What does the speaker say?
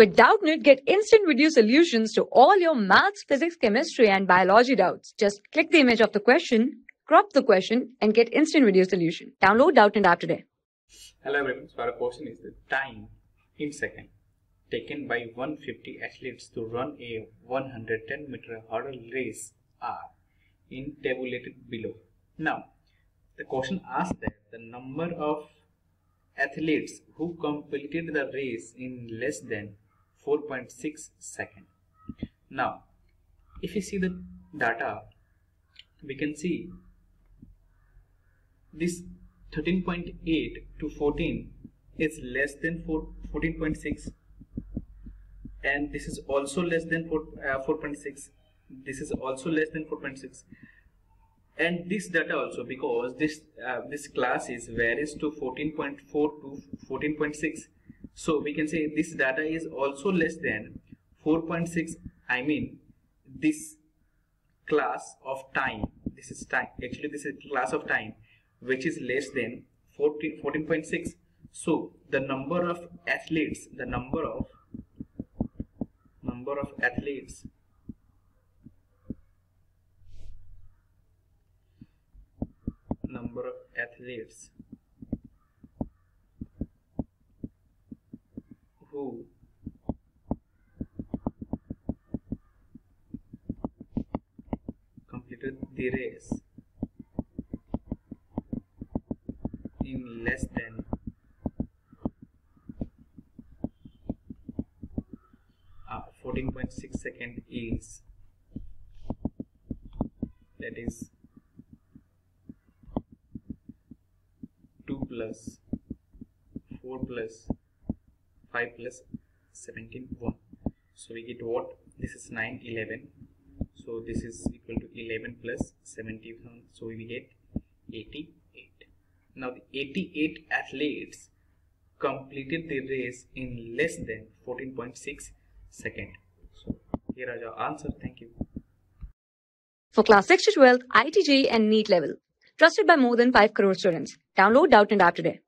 With Doubtnut, get instant video solutions to all your maths, physics, chemistry, and biology doubts. Just click the image of the question, crop the question, and get instant video solution. Download Doubtnut app today. Hello everyone, so our question is the time in second taken by 150 athletes to run a 110 meter hurdle race are in tabulated below. Now, the question asks that the number of athletes who completed the race in less than 4.6 second. Now, if you see the data, we can see this 13.8 to 14 is less than 4, 14.6 and this is also less than 4, uh, 4.6 this is also less than 4.6 and this data also because this uh, this class is varies to 14.4 to 14.6 so we can say this data is also less than 4.6 I mean this class of time. This is time. Actually this is class of time which is less than 14.6 so the number of athletes the number of number of athletes number of athletes who completed the race in less than uh, 14.6 second is that is 2 plus 4 plus 5 plus 17 1 so we get what? This is 9 11 so this is equal to 11 plus 17 so we get 88 now the 88 athletes completed the race in less than 14.6 second so here are your answer thank you For class 6 to 12, IIT JEE and NEET level. Trusted by more than 5 crore students. Download Doubtnut app today.